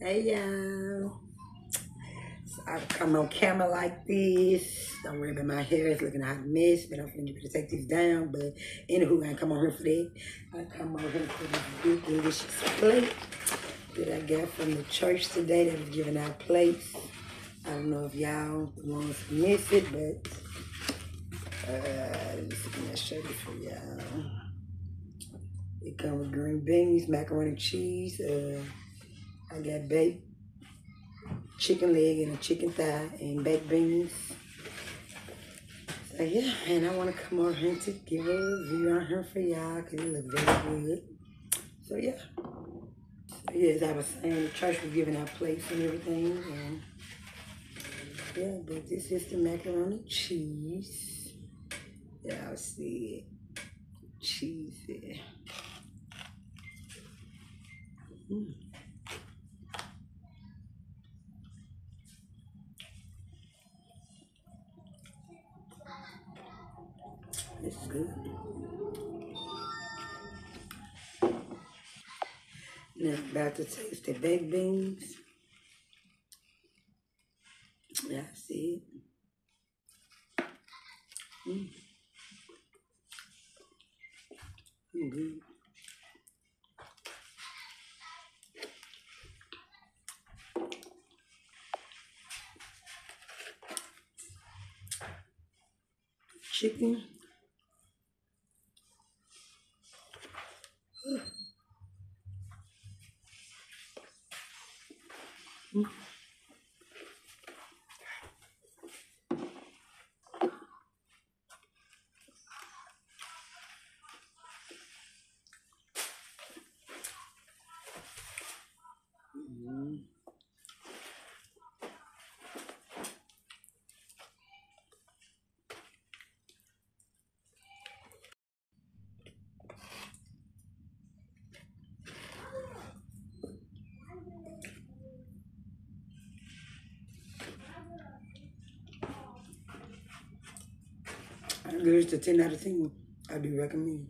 Hey y'all. So I come on camera like this. Don't worry about my hair. It's looking hot mess, but I'm to take these down. But anywho, I come on here for that. I come on here for this big delicious plate that I got from the church today that was giving out plates. I don't know if y'all want to miss it, but uh, let me show this for y'all. It comes with green beans, macaroni cheese. Uh, I got baked chicken leg and a chicken thigh and baked beans. So yeah, and I want to come over here to give a review on her for y'all because it looks very good. So yeah. So yeah, as I was saying, the church was giving out plates and everything. And yeah, but this is the macaroni cheese. Y'all see it. Cheese. Mm. It's good. Now about to taste the baked beans. See it. Mm. Mm, Good. Chicken. Mm. This a 10 out of 10. I do recommend.